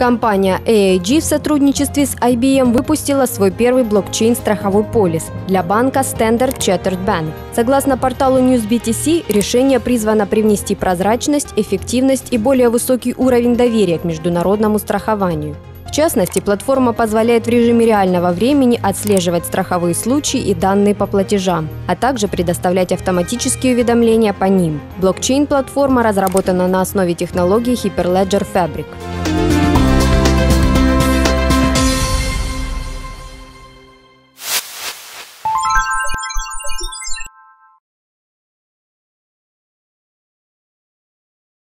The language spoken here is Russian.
Компания AIG в сотрудничестве с IBM выпустила свой первый блокчейн-страховой полис для банка Standard Chartered Bank. Согласно порталу NewsBTC, решение призвано привнести прозрачность, эффективность и более высокий уровень доверия к международному страхованию. В частности, платформа позволяет в режиме реального времени отслеживать страховые случаи и данные по платежам, а также предоставлять автоматические уведомления по ним. Блокчейн-платформа разработана на основе технологии Hyperledger Fabric.